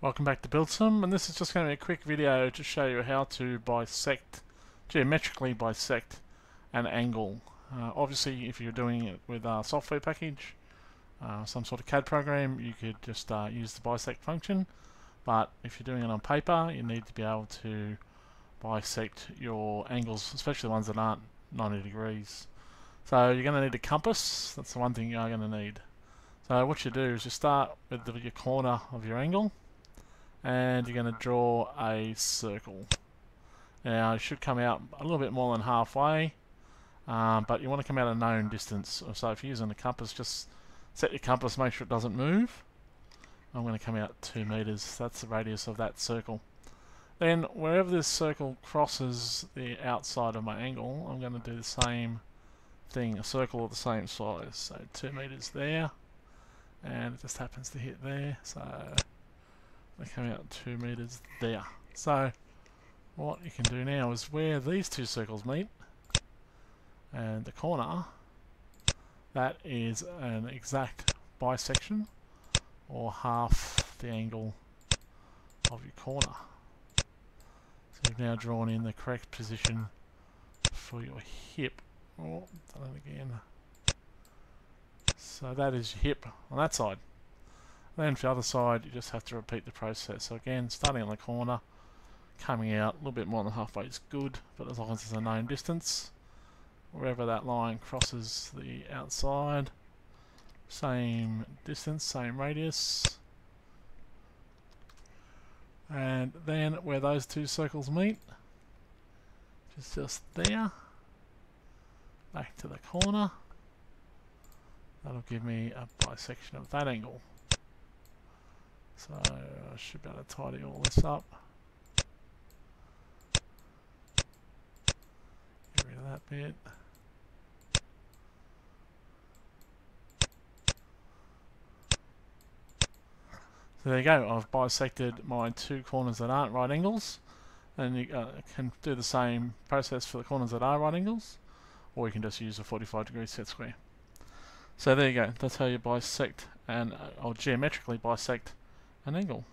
Welcome back to Buildsum, and this is just going to be a quick video to show you how to bisect, geometrically bisect an angle. Uh, obviously, if you're doing it with a software package, uh, some sort of CAD program, you could just uh, use the bisect function. But if you're doing it on paper, you need to be able to bisect your angles, especially the ones that aren't 90 degrees. So you're going to need a compass. That's the one thing you're going to need. So what you do is you start with the, your corner of your angle and you're going to draw a circle. Now it should come out a little bit more than halfway, um, but you want to come out a known distance. So if you're using a compass, just set your compass, make sure it doesn't move. I'm going to come out 2 meters. That's the radius of that circle. Then wherever this circle crosses the outside of my angle, I'm going to do the same thing, a circle of the same size. So 2 meters there, and it just happens to hit there. So they come out two meters there. So what you can do now is where these two circles meet and the corner that is an exact bisection or half the angle of your corner. So you've now drawn in the correct position for your hip. Oh, done it again. So that is your hip on that side. Then for the other side, you just have to repeat the process. So again, starting on the corner, coming out a little bit more than halfway is good, but as long as there's a known distance, wherever that line crosses the outside, same distance, same radius, and then where those two circles meet, which is just there, back to the corner, that'll give me a bisection of that angle. So I should be able to tidy all this up. Get rid of that bit. So there you go, I've bisected my two corners that aren't right angles and you uh, can do the same process for the corners that are right angles or you can just use a 45 degree set square. So there you go, that's how you bisect and uh, or geometrically bisect an angle.